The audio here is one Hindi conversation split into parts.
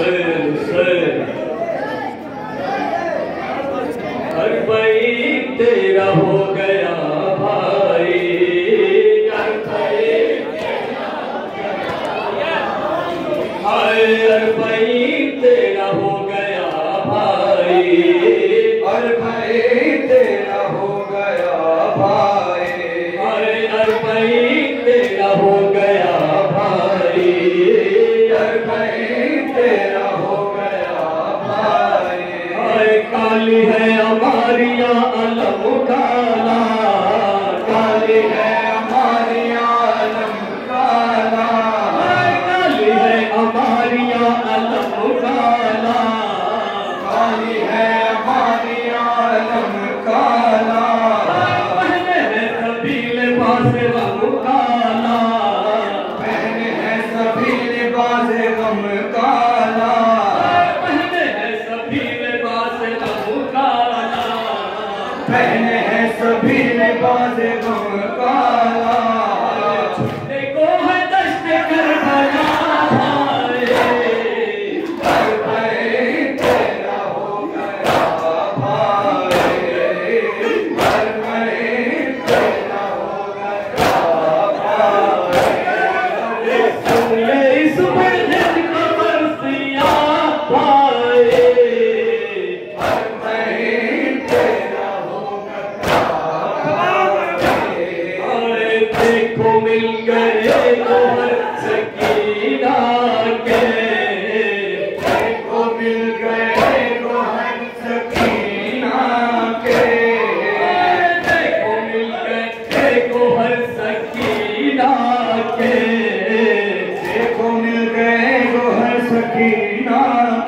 हुसैन हुसैन हर भाई तेरा हो गया भाई। हर भाई तेरा हो गया भाई। हर भाई तेरा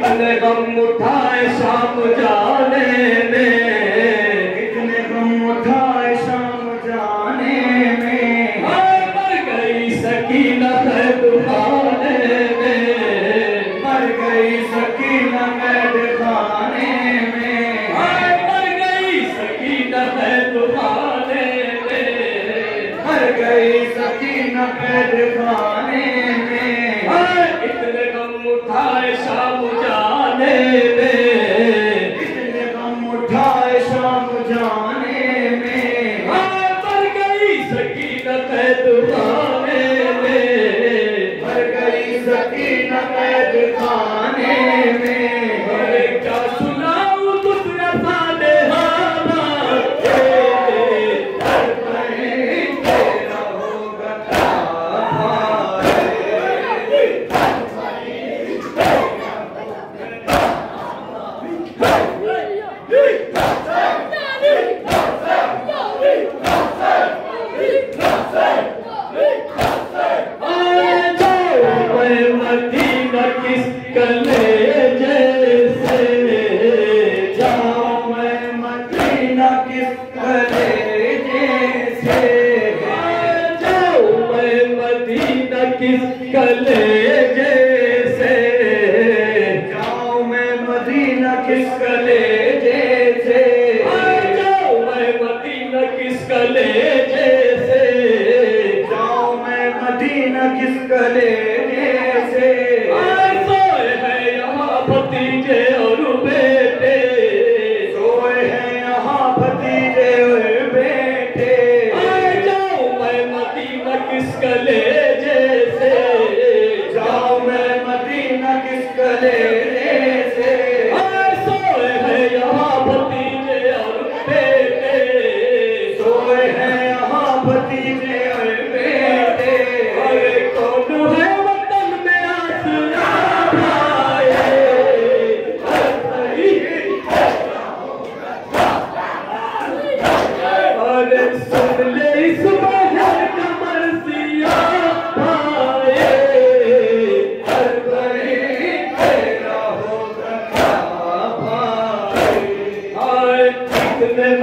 कितने गम उठाए शाम जाने में? कितने गम उठाए शाम जाने में? मर गई है दुखाने में। मर गई दुखाने में। मर गई दुखाने में। मर गई न खिसकले आए कितने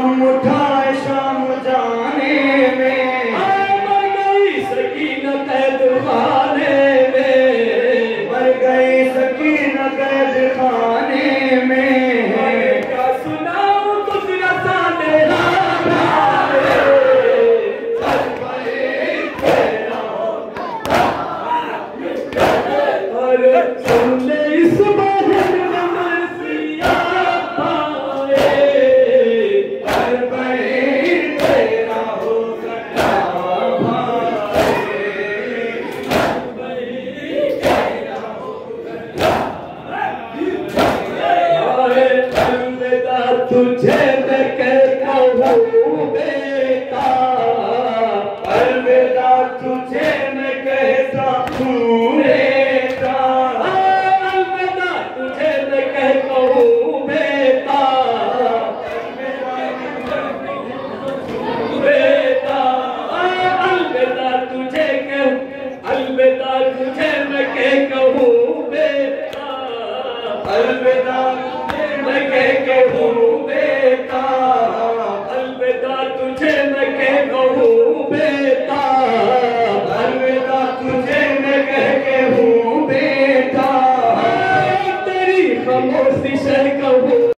कितने गम to tell